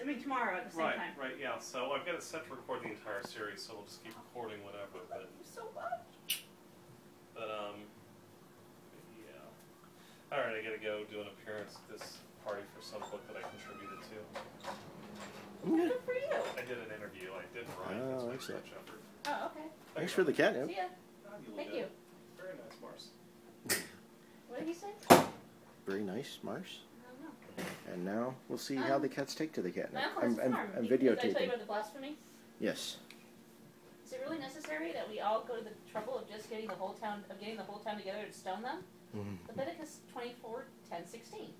I mean tomorrow at the same Right, time. right, yeah. So I've got it set to record the entire series, so we'll just keep recording whatever. I But, love you so much. but um, yeah. All right, I gotta go do an appearance at this party for some book that I contributed to. Good for you. I did an interview. I didn't write. Oh, That's my excellent. effort. Oh, okay. Thanks for the catnip. See ya. You Thank did. you. Very nice, Mars. What did he say? Very nice, Mars. I don't know. And now we'll see how the cats take to the catnip. Now I'm, I'm. I'm Did I tell you videotaping. about the blasphemy? Yes. Is it really necessary that we all go to the trouble of just getting the whole town, of getting the whole town together to stone them? Mhm. Leviticus 24, 10, 16.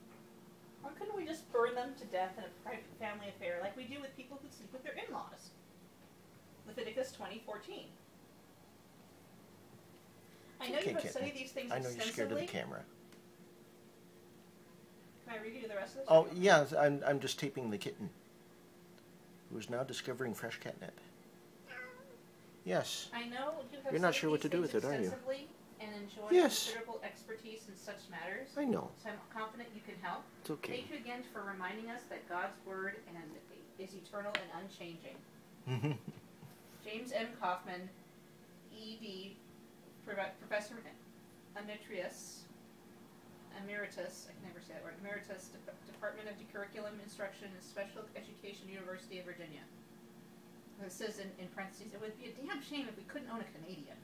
Why couldn't we just burn them to death in a private family affair like we do with people who sleep with their in-laws? Leviticus 20, 14. I know Okay, you have kitten. studied these things I know you're scared of the camera. Can I read you the rest of this? Oh, yeah, I'm, I'm just taping the kitten, who is now discovering fresh catnip. Yes. I know you have You're not sure what to do with it, are you? And enjoy Yes. considerable expertise in such matters. I know. So I'm confident you can help. It's okay. Thank you again for reminding us that God's word and is eternal and unchanging. James M. Kauffman, E.D., Prof- Professor Emeritus, Emeritus, I can never say that word, Emeritus, Dep- Department of Curriculum Instruction and Special Education, University of Virginia. It says in, in parentheses, it would be a damn shame if we couldn't own a Canadian.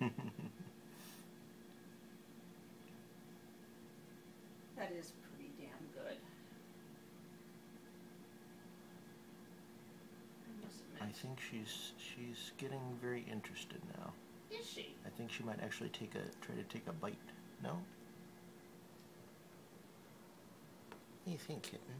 That is pretty damn good. I I think she's she's getting very interested now. Is she? I think she might actually take a try to take a bite. No? What do you think, kitten?